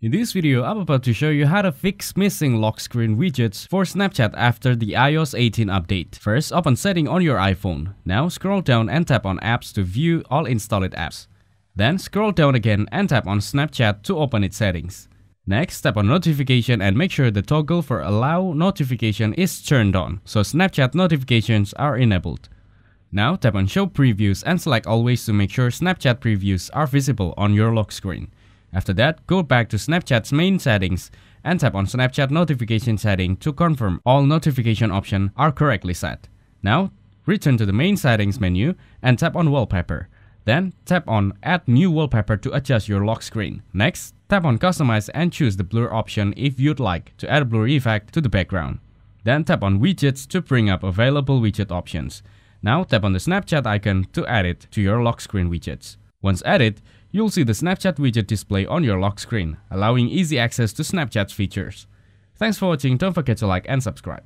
In this video, I'm about to show you how to fix missing lock screen widgets for Snapchat after the iOS 18 update. First, open setting on your iPhone. Now scroll down and tap on apps to view all installed apps. Then scroll down again and tap on Snapchat to open its settings. Next, tap on notification and make sure the toggle for allow notification is turned on, so Snapchat notifications are enabled. Now tap on show previews and select always to make sure Snapchat previews are visible on your lock screen. After that, go back to Snapchat's main settings and tap on Snapchat notification setting to confirm all notification options are correctly set. Now, return to the main settings menu and tap on wallpaper. Then tap on add new wallpaper to adjust your lock screen. Next, tap on customize and choose the blur option if you'd like to add a blur effect to the background. Then tap on widgets to bring up available widget options. Now tap on the Snapchat icon to add it to your lock screen widgets. Once added, you'll see the Snapchat widget display on your lock screen, allowing easy access to Snapchat's features. Thanks for watching, don't forget to like and subscribe.